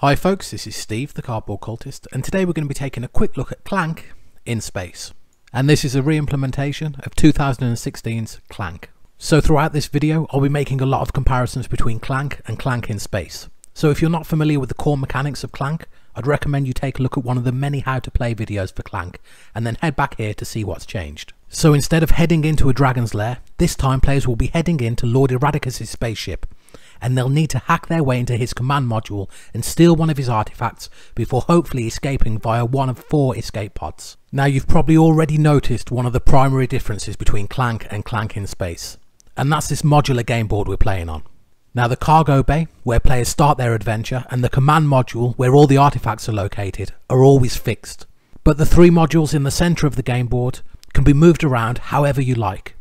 Hi folks, this is Steve, the Cardboard Cultist, and today we're going to be taking a quick look at Clank in space. And this is a re-implementation of 2016's Clank. So throughout this video, I'll be making a lot of comparisons between Clank and Clank in space. So if you're not familiar with the core mechanics of Clank, I'd recommend you take a look at one of the many how to play videos for Clank, and then head back here to see what's changed. So instead of heading into a dragon's lair, this time players will be heading into Lord Eradikus' spaceship, and they'll need to hack their way into his command module and steal one of his artifacts before hopefully escaping via one of four escape pods. Now you've probably already noticed one of the primary differences between Clank and Clank in Space, and that's this modular game board we're playing on. Now the cargo bay, where players start their adventure, and the command module, where all the artifacts are located, are always fixed. But the three modules in the centre of the game board can be moved around however you like.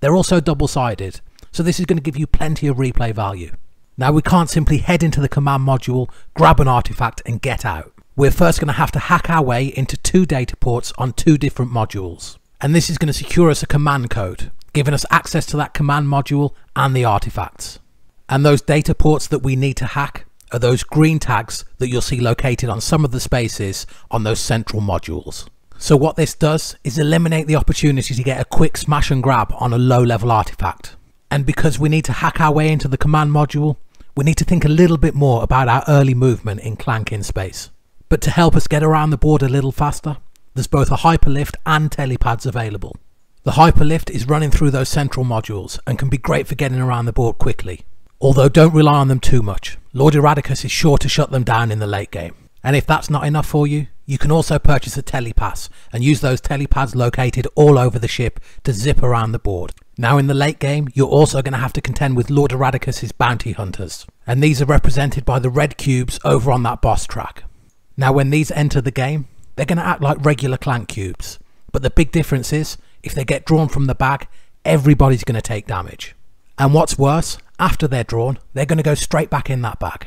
They're also double-sided, so this is going to give you plenty of replay value. Now we can't simply head into the command module, grab an artifact and get out. We're first going to have to hack our way into two data ports on two different modules. And this is going to secure us a command code, giving us access to that command module and the artifacts. And those data ports that we need to hack are those green tags that you'll see located on some of the spaces on those central modules. So what this does is eliminate the opportunity to get a quick smash and grab on a low level artifact. And because we need to hack our way into the command module, we need to think a little bit more about our early movement in Clank in space. But to help us get around the board a little faster, there's both a hyperlift and telepads available. The hyperlift is running through those central modules and can be great for getting around the board quickly. Although don't rely on them too much, Lord Eradikus is sure to shut them down in the late game. And if that's not enough for you, you can also purchase a telepass and use those telepads located all over the ship to zip around the board. Now in the late game, you're also going to have to contend with Lord Eradikus' bounty hunters, and these are represented by the red cubes over on that boss track. Now when these enter the game, they're going to act like regular clank cubes, but the big difference is, if they get drawn from the bag, everybody's going to take damage. And what's worse, after they're drawn, they're going to go straight back in that bag.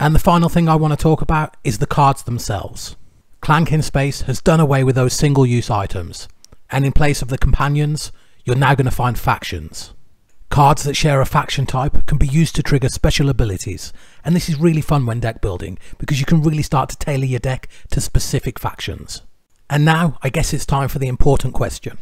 And the final thing I want to talk about is the cards themselves. Clank in Space has done away with those single use items, and in place of the companions, you're now going to find factions. Cards that share a faction type can be used to trigger special abilities, and this is really fun when deck building because you can really start to tailor your deck to specific factions. And now, I guess it's time for the important question.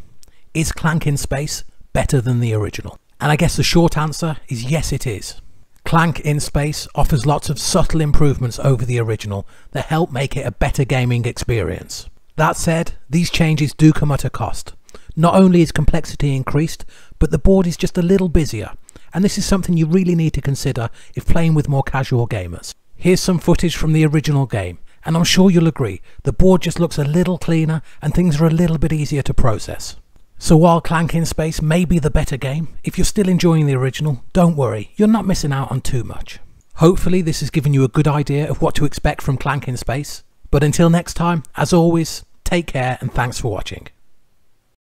Is Clank in Space better than the original? And I guess the short answer is yes it is. Clank in Space offers lots of subtle improvements over the original that help make it a better gaming experience. That said, these changes do come at a cost. Not only is complexity increased, but the board is just a little busier, and this is something you really need to consider if playing with more casual gamers. Here's some footage from the original game, and I'm sure you'll agree, the board just looks a little cleaner and things are a little bit easier to process. So while Clank in Space may be the better game, if you're still enjoying the original, don't worry, you're not missing out on too much. Hopefully this has given you a good idea of what to expect from Clank in Space, but until next time, as always, take care and thanks for watching.